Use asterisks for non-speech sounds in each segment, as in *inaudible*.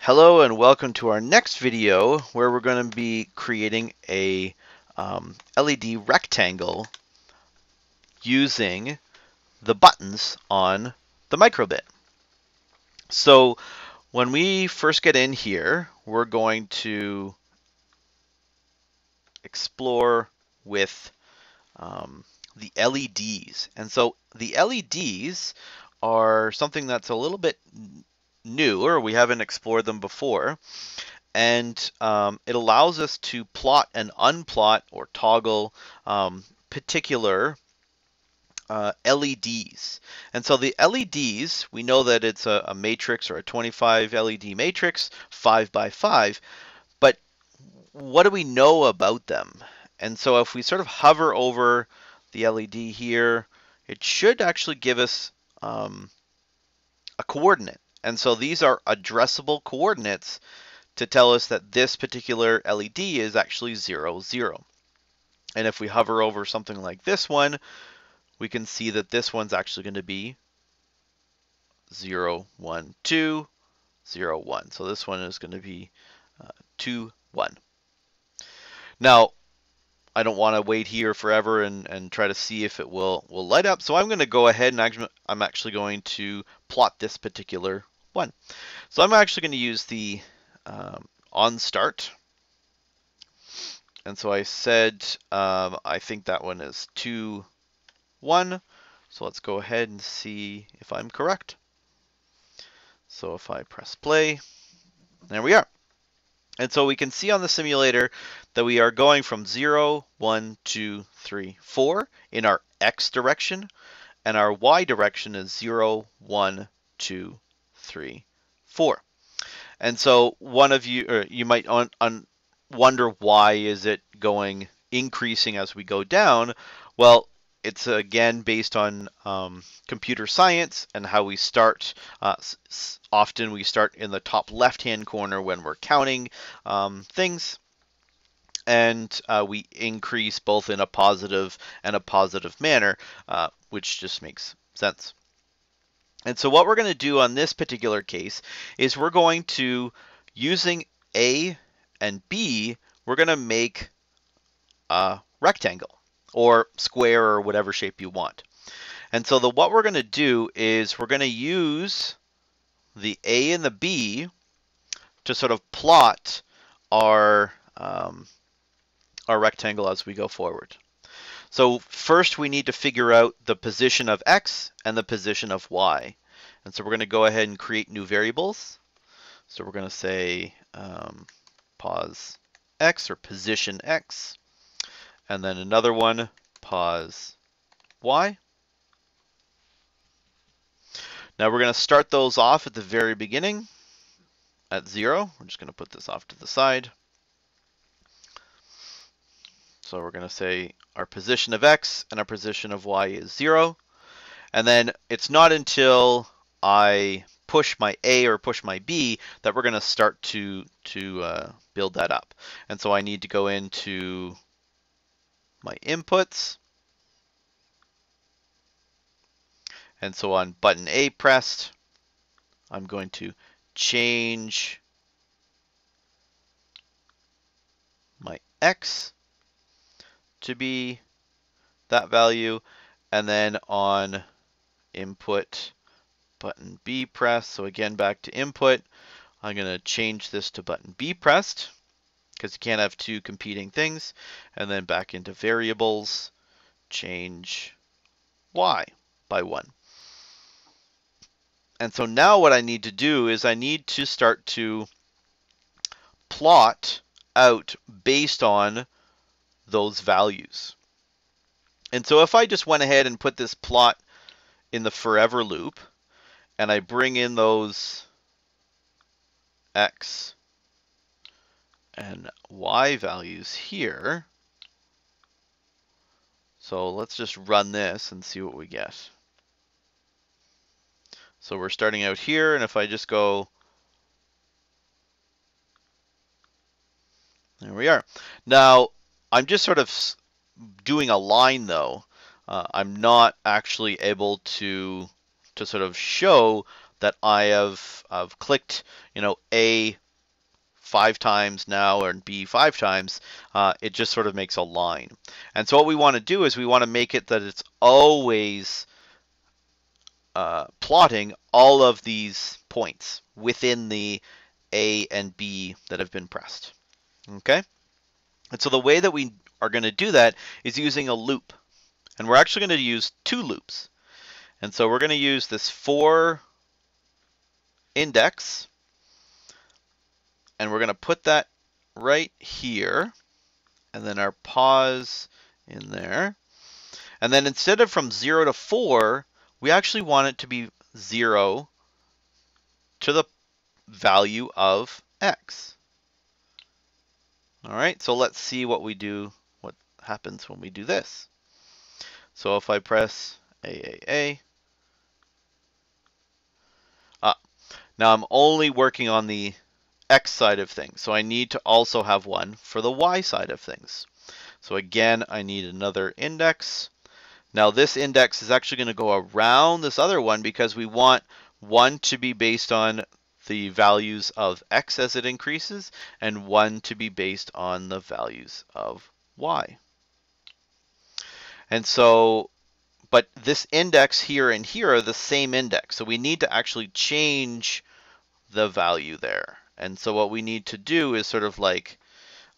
Hello and welcome to our next video where we're going to be creating a um, LED rectangle using the buttons on the microbit. So when we first get in here, we're going to explore with um, the LEDs. And so the LEDs are something that's a little bit new or we haven't explored them before. And um, it allows us to plot and unplot or toggle um, particular uh, LEDs. And so the LEDs, we know that it's a, a, matrix or a 25 LED matrix, 5 by 5, but what do we know about them? And so if we sort of hover over the LED here, it should actually give us um, a coordinate. And so these are addressable coordinates to tell us that this particular LED is actually 0, 0. And if we hover over something like this one, we can see that this one's actually going to be 0, 1, 2, 0, 1. So this one is going to be uh, 2, 1. Now, I don't want to wait here forever and, and try to see if it will, will light up. So I'm going to go ahead and actually, I'm actually going to plot this particular one. So I'm actually going to use the um, on start. And so I said, um, I think that one is 2, 1. So let's go ahead and see if I'm correct. So if I press play, there we are. And so we can see on the simulator that we are going from 0, 1, 2, 3, 4 in our x direction, and our y direction is 0, 1, 2, 3, 4. And so one of you, or you might on, on wonder why is it going increasing as we go down? Well, it's again based on um, computer science and how we start. Uh, often we start in the top left-hand corner when we're counting um, things, and uh, we increase both in a positive and a positive manner, uh, which just makes sense. And so what we're going to do on this particular case is we're going to, using A and B, we're going to make a rectangle or square or whatever shape you want. And so the what we're going to do is we're going to use the A and the B to sort of plot our our rectangle as we go forward. So first we need to figure out the position of x and the position of y. And so we're going to go ahead and create new variables. So we're going to say um, pos x or position x and then another one, pos y. Now we're going to start those off at the very beginning at 0. We're just going to put this off to the side. So we're going to say our position of x and our position of y is 0. And then it's not until I push my A or push my B that we're going to start to, to uh, build that up. And so I need to go into my inputs. And so on button A pressed, I'm going to change my X to be that value. And then on input button B pressed, so again back to input, I'm going to change this to button B pressed because you can't have two competing things. And then back into variables, change y by 1. And so now what I need to do is I need to start to plot out based on those values. And so if I just went ahead and put this plot in the forever loop, and I bring in those x and y values here. So let's just run this and see what we get. So we're starting out here, and if I just go, there we are. Now, I'm just sort of doing a line though. Uh, I'm not actually able to to sort of show that I have I've clicked, you know, A five times now and B five times, uh, it just sort of makes a line. And so what we want to do is we want to make it that it's always uh, plotting all of these points within the A and B that have been pressed. Okay? And so the way that we are going to do that is using a loop. And we're actually going to use two loops. And so we're going to use this for index and we're going to put that right here and then our pos in there. And then instead of from 0 to 4, we actually want it to be 0 to the value of x. All right, so let's see what we do, what happens when we do this. So if I press AAA, ah, now I'm only working on the x side of things. So I need to also have one for the y side of things. So again, I need another index. Now this index is actually going to go around this other one because we want one to be based on the values of x as it increases and one to be based on the values of y. And so, but this index here and here are the same index. So we need to actually change the value there. And so what we need to do is sort of like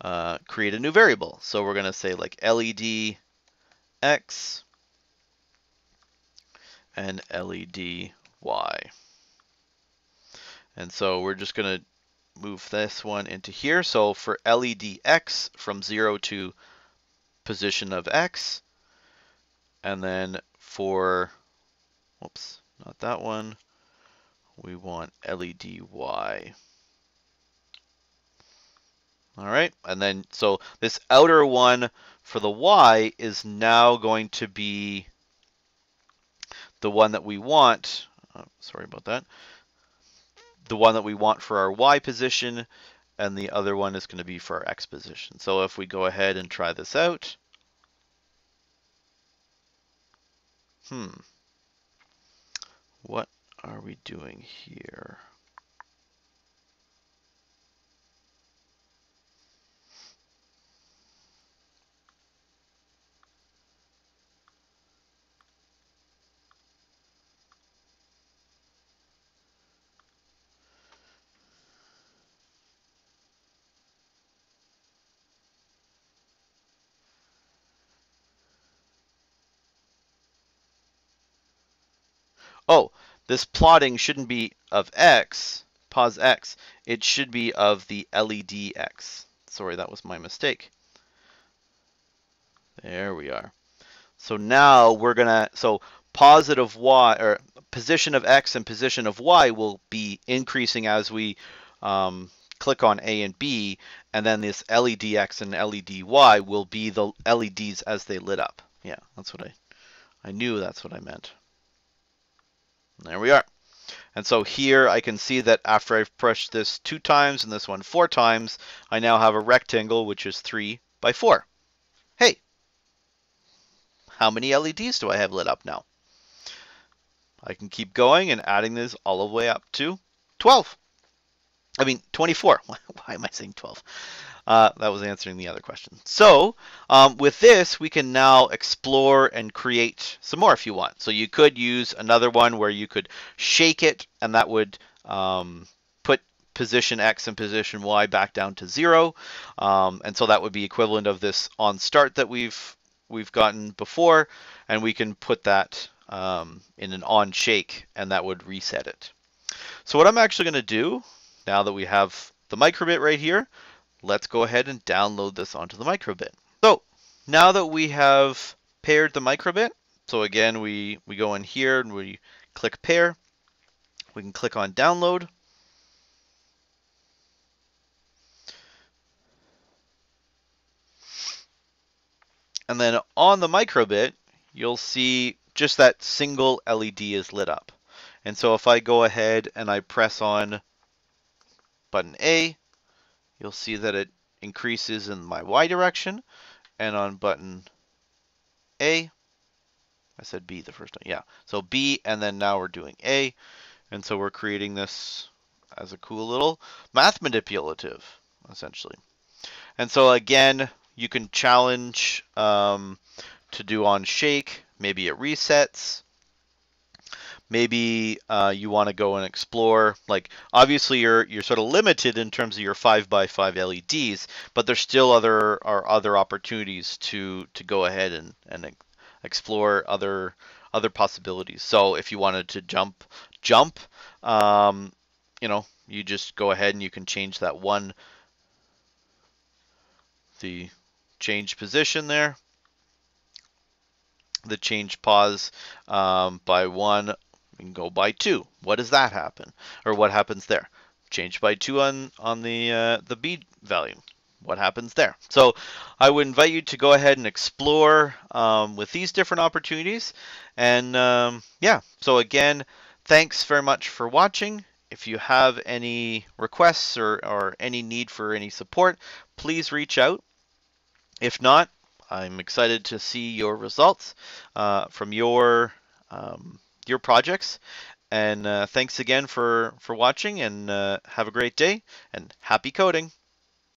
uh, create a new variable. So we're going to say like LED X and LED Y. And so we're just going to move this one into here. So for LED X from 0 to position of X. And then for, whoops, not that one. We want LED Y. All right, and then so this outer one for the y is now going to be the one that we want. Oh, sorry about that. The one that we want for our y position, and the other one is going to be for our x position. So if we go ahead and try this out, hmm, what are we doing here? Oh, this plotting shouldn't be of x, pos x, it should be of the LED x. Sorry, that was my mistake. There we are. So now we're gonna, so positive y, or position of x and position of y will be increasing as we um, click on A and B, and then this LEDX and LEDY will be the LEDs as they lit up. Yeah, that's what I, I knew that's what I meant. There we are. And so here I can see that after I've pressed this two times and this one four times, I now have a rectangle which is three by four. Hey, how many LEDs do I have lit up now? I can keep going and adding this all the way up to 12. I mean, 24. *laughs* Why am I saying 12? Uh, that was answering the other question. So um, with this, we can now explore and create some more if you want. So you could use another one where you could shake it and that would um, put position X and position Y back down to zero. Um, and so that would be equivalent of this on start that we've we've gotten before. And we can put that um, in an on shake and that would reset it. So what I'm actually going to do now that we have the microbit right here, let's go ahead and download this onto the microbit. So now that we have paired the microbit, so again, we, we go in here and we click pair. We can click on download. And then on the microbit, you'll see just that single LED is lit up. And so if I go ahead and I press on button A, you'll see that it increases in my Y direction and on button A, I said B the first time, yeah. So B and then now we're doing A And so we're creating this as a cool little math manipulative, essentially. And so again, you can challenge um, to do on shake, maybe it resets. Maybe uh, you want to go and explore. Like obviously you're you're sort of limited in terms of your five by five LEDs, but there's still other are other opportunities to to go ahead and and explore other other possibilities. So if you wanted to jump jump, um, you know, you just go ahead and you can change that one the change position there the change pos um, by one we can go by two. What does that happen? Or what happens there? Change by two on, on the, uh, the B value. What happens there? So I would invite you to go ahead and explore um, with these different opportunities. And um, yeah, so again, thanks very much for watching. If you have any requests or, or any need for any support, please reach out. If not, I'm excited to see your results uh, from your um, your projects. And uh, thanks again for for watching, and uh, have a great day and happy coding.